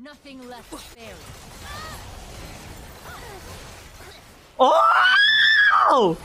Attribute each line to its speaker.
Speaker 1: Nothing left to bury.
Speaker 2: Oh!